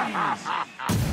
Jeez.